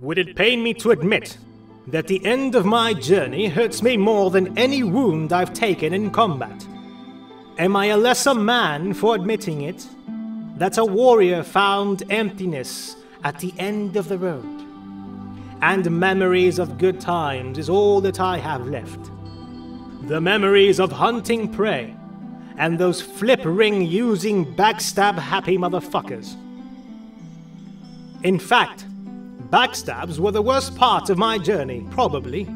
Would it pain me to admit that the end of my journey hurts me more than any wound I've taken in combat? Am I a lesser man for admitting it? That a warrior found emptiness at the end of the road. And memories of good times is all that I have left. The memories of hunting prey and those flip ring using backstab happy motherfuckers. In fact, backstabs were the worst part of my journey, probably.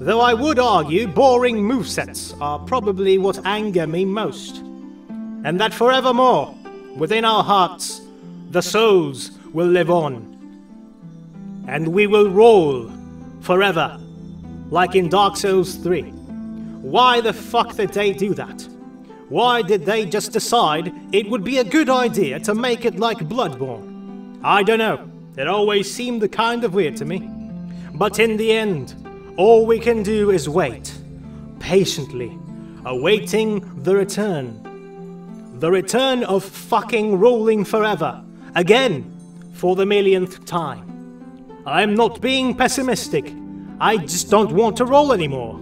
Though I would argue boring movesets are probably what anger me most. And that forevermore, within our hearts, the souls will live on. And we will roll forever, like in Dark Souls 3. Why the fuck did they do that? Why did they just decide it would be a good idea to make it like Bloodborne? I don't know. It always seemed kind of weird to me. But in the end, all we can do is wait, patiently, awaiting the return. The return of fucking rolling forever, again, for the millionth time. I'm not being pessimistic, I just don't want to roll anymore.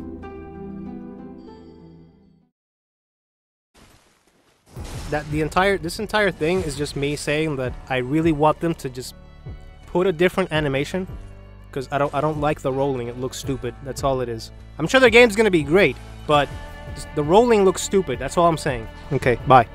That the entire this entire thing is just me saying that I really want them to just put a different animation because I don't I don't like the rolling. It looks stupid. That's all it is. I'm sure the game's gonna be great, but the rolling looks stupid. That's all I'm saying. Okay, bye.